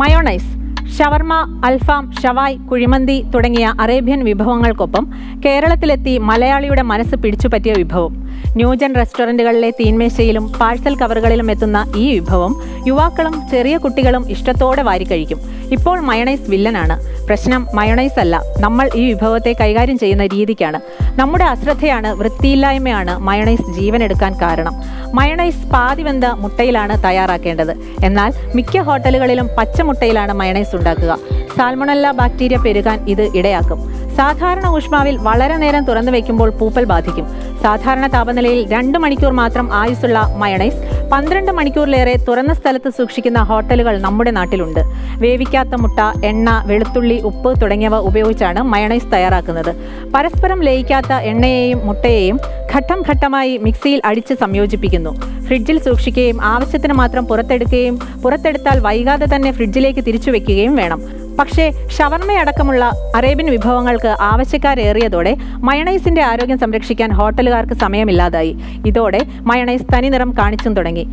Mayonnaise ഷവർമ അൽഫാം ഷവായ് കുഴിമന്തി തുടങ്ങിയ അറേബ്യൻ വിഭവങ്ങൾക്കൊപ്പം കേരളത്തിലെത്തി മലയാളിയുടെ മനസ്സ് പിടിച്ചുപറ്റിയ വിഭവം. ന്യൂജൻ റെസ്റ്റോറന്റുകളിലെ തീന്മേശയിലും പാഴ്സൽ കവറുകളിലും എത്തുന്ന ഈ വിഭവം യുവാക്കളും ചെറിയ കുട്ടികളും ഇഷ്ടത്തോടെ വാരിക്കഴിക്കും ഇപ്പോൾ മയണൈസ് വില്ലനാണ്. പ്രശ്നം മയണൈസ് അല്ല. നമ്മൾ ഈ വിഭവത്തെ കൈകാര്യം ചെയ്യുന്ന രീതിക്കാണ്. നമ്മുടെ അശ്രദ്ധയാണ് വൃത്തിയില്ലായ്മയാണ് മയണൈസ് ജീവനെടുക്കാൻ കാരണം. മയണൈസ് പാതിവെന്ത മുട്ടയിലാണ് തയ്യാറാക്കേണ്ടത്. എന്നാൽ മിക്ക ഹോട്ടലുകളിലും പച്ചമുട്ടയിലാണ് മയണൈസ് ഉണ്ടാക്കുക. സാൽമണല്ല ബാക്ടീരിയ പെരുകാൻ ഇത് ഇടയാക്കും. സാധാരണ ഊഷ്മാവിൽ വളരെ നേരം തുറന്നു വയ്ക്കുമ്പോൾ പൂപ്പൽ ബാധിക്കും. സാധാരണ താപനിലയിൽ രണ്ട് മണിക്കൂർ മാത്രം ആയുസ്സുള്ള മയണൈസ് പന്ത്രണ്ട് മണിക്കൂറിലേറെ തുറന്ന സ്ഥലത്ത് സൂക്ഷിക്കുന്ന ഹോട്ടലുകൾ നമ്മുടെ നാട്ടിലുണ്ട്. വേവിക്കാത്ത മുട്ട എണ്ണ വെളുത്തുള്ളി ഉപ്പ് തുടങ്ങിയവ ഉപയോഗിച്ചാണ് മയണൈസ് തയ്യാറാക്കുന്നത്. പരസ്പരം ലയിക്കാത്ത എണ്ണയെയും മുട്ടയെയും ഘട്ടം ഘട്ടമായി മിക്സിയിൽ അടിച്ച് സംയോജിപ്പിക്കുന്നു. ഫ്രിഡ്ജിൽ സൂക്ഷിക്കുകയും ആവശ്യത്തിന് മാത്രം പുറത്തെടുക്കുകയും പുറത്തെടുത്താൽ വൈകാതെ തന്നെ ഫ്രിഡ്ജിലേക്ക് തിരിച്ചു വയ്ക്കുകയും വേണം. പക്ഷേ ഷവർമയടക്കമുള്ള അറേബ്യൻ വിഭവങ്ങൾക്ക് ആവശ്യക്കാരേറിയതോടെ മയണൈസിന്റെ ആരോഗ്യം സംരക്ഷിക്കാൻ ഹോട്ടലുകാർക്ക് സമയമില്ലാതായി. ഇതോടെ മയണൈസ് തനിനിറം കാണിച്ചും തുടങ്ങി.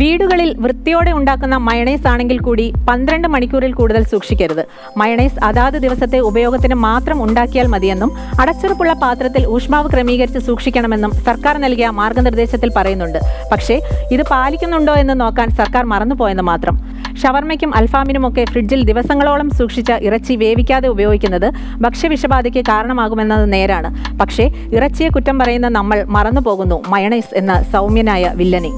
വീടുകളിൽ വൃത്തിയോടെ ഉണ്ടാക്കുന്ന മയണൈസ് ആണെങ്കിൽ കൂടി പന്ത്രണ്ട് മണിക്കൂറിൽ കൂടുതൽ സൂക്ഷിക്കരുത്. മയണൈസ് അതാത് ദിവസത്തെ ഉപയോഗത്തിന് മാത്രം ഉണ്ടാക്കിയാൽ മതിയെന്നും അടച്ചുറപ്പുള്ള പാത്രത്തിൽ ഊഷ്മാവ് ക്രമീകരിച്ച് സൂക്ഷിക്കണമെന്നും സർക്കാർ നൽകിയ മാർഗനിർദ്ദേശത്തിൽ പറയുന്നുണ്ട്. പക്ഷേ ഇത് പാലിക്കുന്നുണ്ടോ എന്ന് നോക്കാൻ സർക്കാർ മറന്നുപോയെന്ന് മാത്രം. ഷവർമയ്ക്കും അൽഫാമിനുമൊക്കെ ഫ്രിഡ്ജിൽ ദിവസങ്ങളോളം സൂക്ഷിച്ച ഇറച്ചി വേവിക്കാതെ ഉപയോഗിക്കുന്നത് ഭക്ഷ്യവിഷബാധയ്ക്ക് കാരണമാകുമെന്നത് നേരാണ്. പക്ഷേ ഇറച്ചിയെ കുറ്റം പറയുന്ന നമ്മൾ മറന്നുപോകുന്നു മയണൈസ് എന്ന സൗമ്യനായ വില്ലനെ.